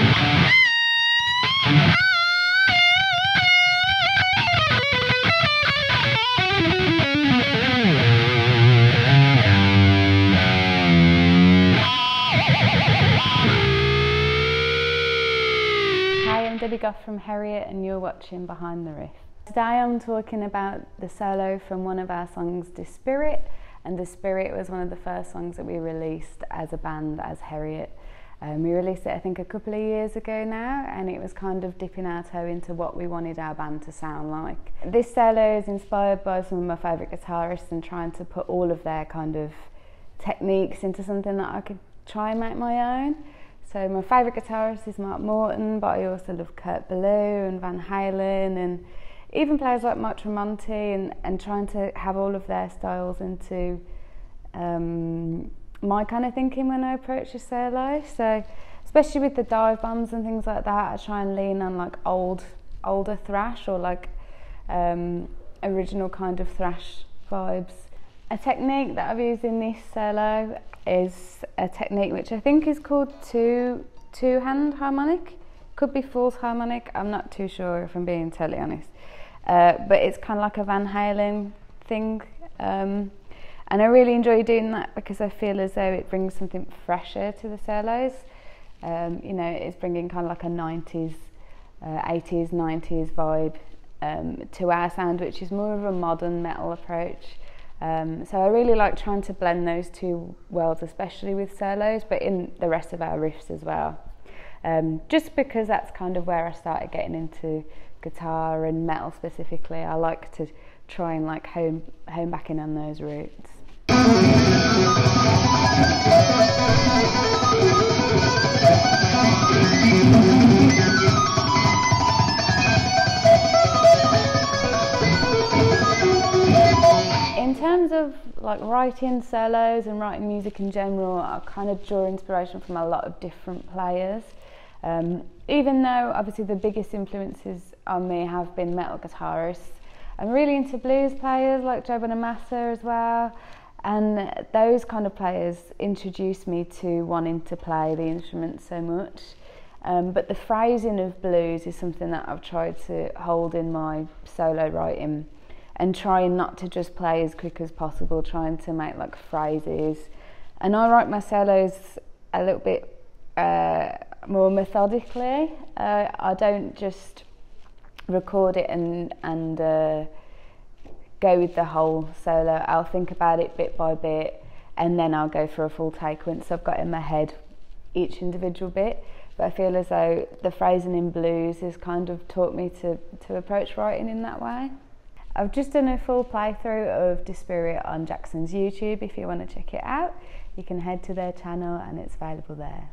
Hi, I'm Debbie Gough from Heriot, and you're watching Behind the Riff. Today I'm talking about the solo from one of our songs, Dispirit, and Dispirit was one of the first songs that we released as a band as Heriot. Um, we released it, I think, a couple of years ago now, and it was kind of dipping our toe into what we wanted our band to sound like. This solo is inspired by some of my favourite guitarists and trying to put all of their kind of techniques into something that I could try and make my own. So my favourite guitarist is Mark Morton, but I also love Kurt Ballou and Van Halen and even players like Mike Tremonti and, and trying to have all of their styles into um, my kind of thinking when I approach a solo. So especially with the dive bombs and things like that, I try and lean on like old, older thrash or like um, original kind of thrash vibes. A technique that I've used in this solo is a technique which I think is called two two hand harmonic. Could be false harmonic. I'm not too sure if I'm being totally honest. Uh, but it's kind of like a Van Halen thing. Um, and I really enjoy doing that because I feel as though it brings something fresher to the solos. Um, you know, it's bringing kind of like a 90s, uh, 80s, 90s vibe um, to our sound, which is more of a modern metal approach. Um, so I really like trying to blend those two worlds, especially with solos, but in the rest of our riffs as well. Um, just because that's kind of where I started getting into guitar and metal specifically. I like to try and like home home back in on those roots. In terms of like writing solos and writing music in general, I kind of draw inspiration from a lot of different players. Um, even though obviously the biggest influences on me have been metal guitarists, I'm really into blues players like Joe Bonamassa as well. And those kind of players introduced me to wanting to play the instrument so much. Um, but the phrasing of blues is something that I've tried to hold in my solo writing and trying not to just play as quick as possible, trying to make like phrases. And I write my solos a little bit uh, more methodically. Uh, I don't just record it and and uh, go with the whole solo. I'll think about it bit by bit, and then I'll go for a full take once I've got in my head each individual bit. But I feel as though the phrasing in blues has kind of taught me to to approach writing in that way. I've just done a full playthrough of Dispirit on Jackson's YouTube. If you want to check it out, you can head to their channel and it's available there.